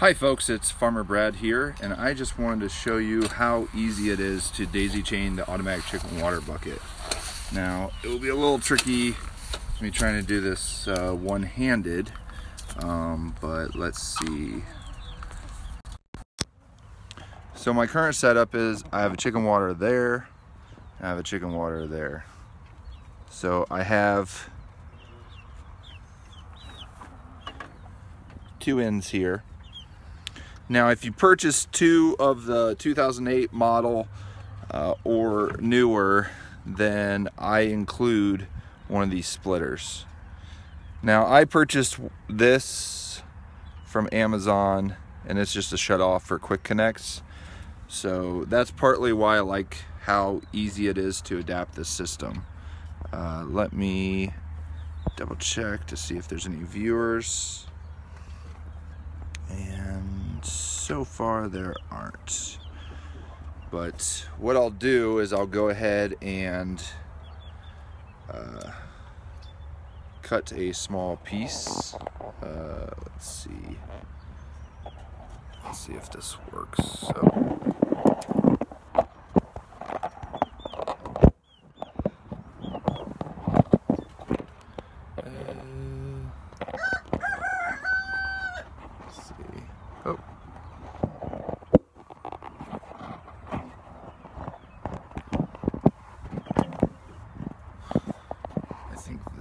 Hi folks, it's Farmer Brad here, and I just wanted to show you how easy it is to daisy chain the automatic chicken water bucket. Now, it will be a little tricky me trying to do this uh, one-handed, um, but let's see. So my current setup is I have a chicken water there, I have a chicken water there. So I have two ends here now, if you purchase two of the 2008 model uh, or newer, then I include one of these splitters. Now, I purchased this from Amazon and it's just a shut off for quick connects. So that's partly why I like how easy it is to adapt this system. Uh, let me double check to see if there's any viewers. And so far there aren't. But what I'll do is I'll go ahead and uh, cut a small piece. Uh, let's see. Let's see if this works. So.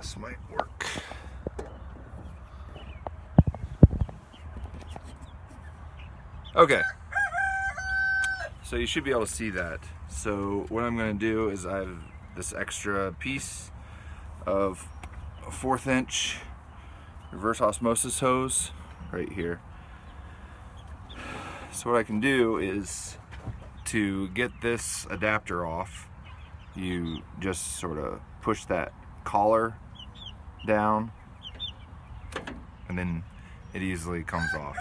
this might work. Okay. So you should be able to see that. So what I'm to do is I have this extra piece of a fourth inch reverse osmosis hose right here. So what I can do is to get this adapter off, you just sort of push that collar down and then it easily comes off.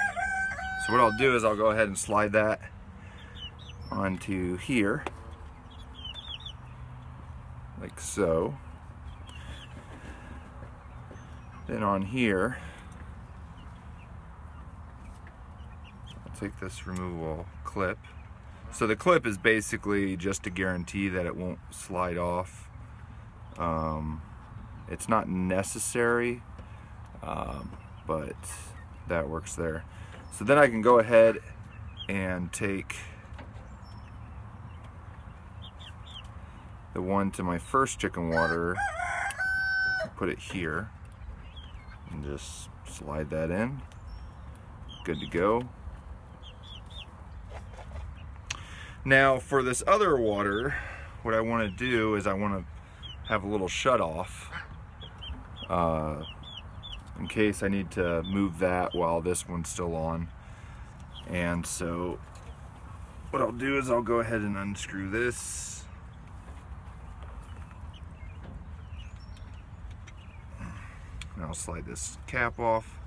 So what I'll do is I'll go ahead and slide that onto here like so. Then on here, I'll take this removable clip. So the clip is basically just to guarantee that it won't slide off. Um, it's not necessary, um, but that works there. So then I can go ahead and take the one to my first chicken water, put it here, and just slide that in. Good to go. Now for this other water, what I want to do is I want to have a little shut off uh, in case I need to move that while this one's still on. And so what I'll do is I'll go ahead and unscrew this. And I'll slide this cap off.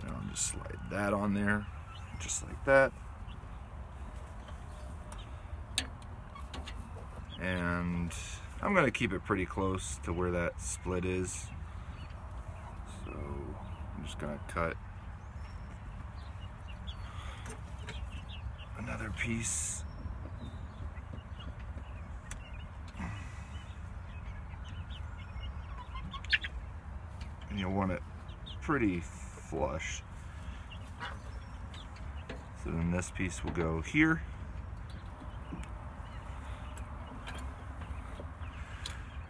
And I'll just slide that on there, just like that. and I'm going to keep it pretty close to where that split is. So I'm just going to cut another piece. And you'll want it pretty flush. So then this piece will go here.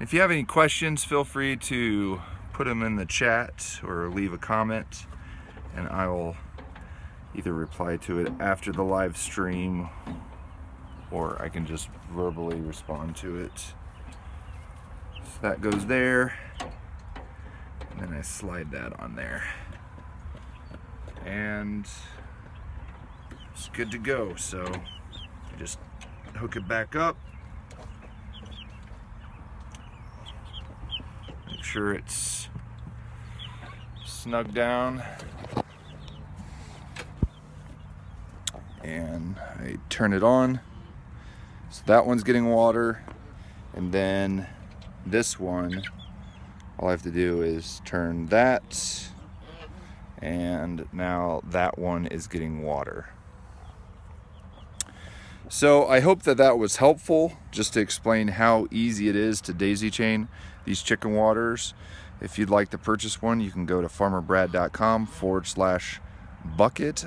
If you have any questions, feel free to put them in the chat or leave a comment and I will either reply to it after the live stream or I can just verbally respond to it. So that goes there and then I slide that on there and it's good to go so just hook it back up sure it's snug down. And I turn it on. So that one's getting water. And then this one all I have to do is turn that and now that one is getting water. So I hope that that was helpful just to explain how easy it is to daisy chain these chicken waters. If you'd like to purchase one, you can go to farmerbrad.com forward slash bucket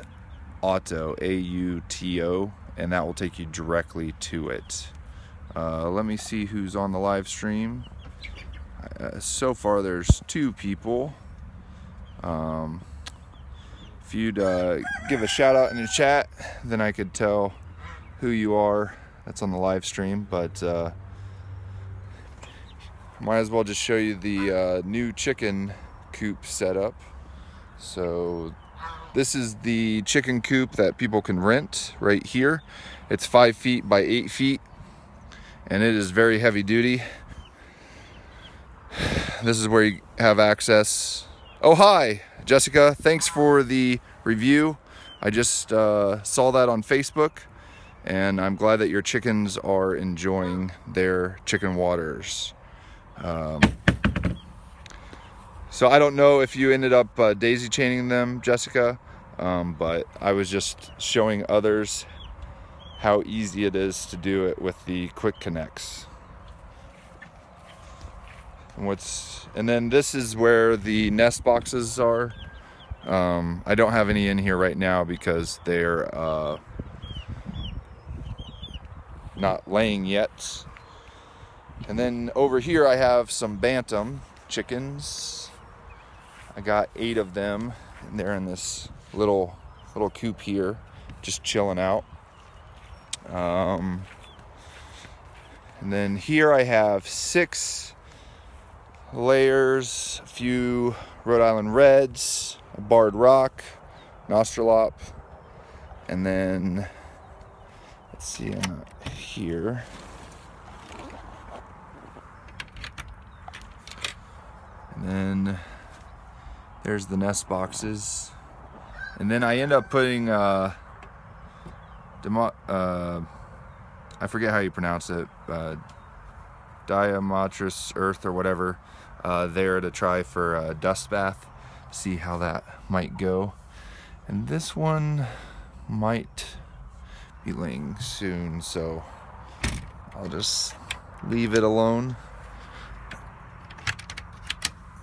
auto, A-U-T-O, and that will take you directly to it. Uh, let me see who's on the live stream. Uh, so far there's two people. Um, if you'd uh, give a shout out in the chat, then I could tell who you are. That's on the live stream, but uh, might as well just show you the uh, new chicken coop setup. So this is the chicken coop that people can rent right here. It's five feet by eight feet, and it is very heavy duty. This is where you have access. Oh, hi. Jessica, thanks for the review. I just uh, saw that on Facebook and I'm glad that your chickens are enjoying their chicken waters. Um, so I don't know if you ended up uh, daisy chaining them, Jessica, um, but I was just showing others how easy it is to do it with the quick connects. And what's and then this is where the nest boxes are. Um, I don't have any in here right now because they're uh, not laying yet. And then over here I have some bantam chickens. I got eight of them and they're in this little little coop here, just chilling out. Um, and then here I have six layers, a few Rhode Island Reds, a Barred Rock, Australorp, and then see, I'm not here. And then there's the nest boxes. And then I end up putting, uh, demo, uh, I forget how you pronounce it, uh, Diamatris Earth or whatever, uh, there to try for a dust bath, see how that might go. And this one might be laying soon, so I'll just leave it alone.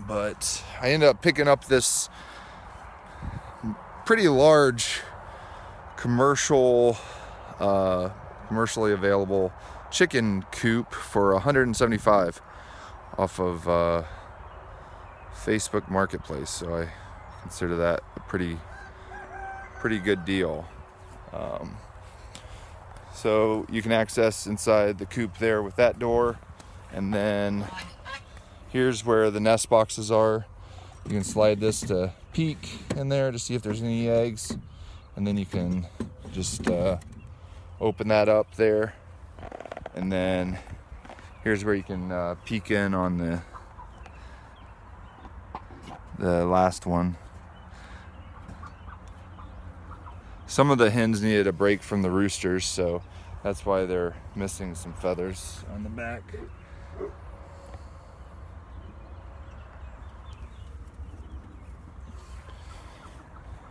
But I ended up picking up this pretty large commercial, uh, commercially available chicken coop for 175 off of uh, Facebook Marketplace. So I consider that a pretty, pretty good deal. Um, so you can access inside the coop there with that door. And then here's where the nest boxes are. You can slide this to peek in there to see if there's any eggs. And then you can just uh, open that up there. And then here's where you can uh, peek in on the the last one. Some of the hens needed a break from the roosters, so that's why they're missing some feathers on the back.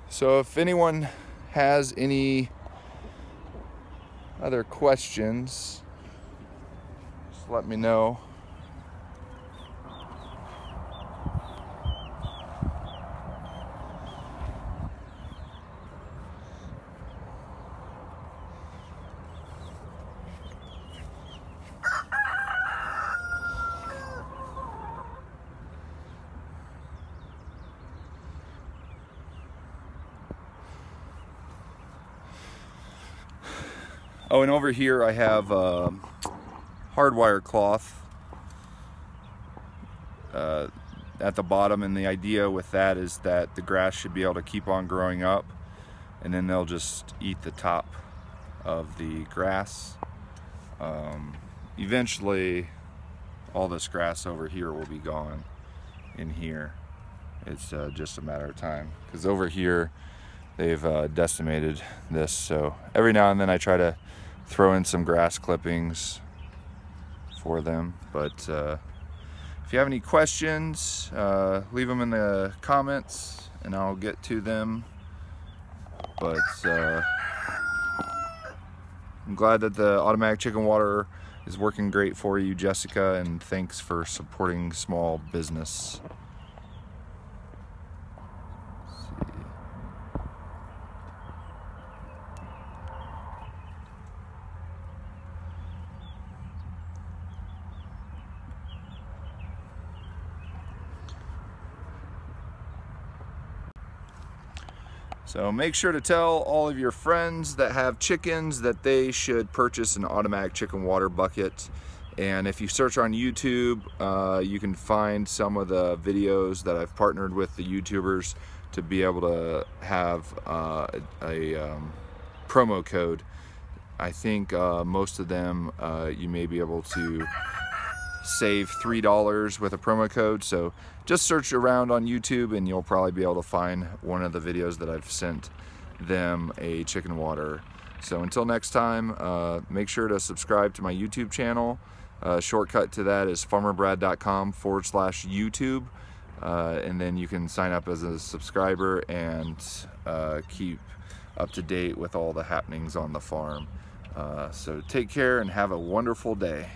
So if anyone has any other questions, just let me know. Oh, and over here I have uh, hardwire cloth uh, at the bottom and the idea with that is that the grass should be able to keep on growing up and then they'll just eat the top of the grass. Um, eventually all this grass over here will be gone in here. It's uh, just a matter of time because over here they've uh, decimated this so every now and then I try to throw in some grass clippings for them. But uh, if you have any questions, uh, leave them in the comments and I'll get to them. But uh, I'm glad that the automatic chicken water is working great for you, Jessica, and thanks for supporting small business. So make sure to tell all of your friends that have chickens that they should purchase an automatic chicken water bucket. And if you search on YouTube, uh, you can find some of the videos that I've partnered with the YouTubers to be able to have uh, a, um, promo code. I think uh, most of them uh, you may be able to save $3 with a promo code. So just search around on YouTube and you'll probably be able to find one of the videos that I've sent them a chicken water. So until next time, uh, make sure to subscribe to my YouTube channel. Uh, shortcut to that is farmerbrad.com forward slash YouTube. Uh, and then you can sign up as a subscriber and uh, keep up to date with all the happenings on the farm. Uh, so take care and have a wonderful day.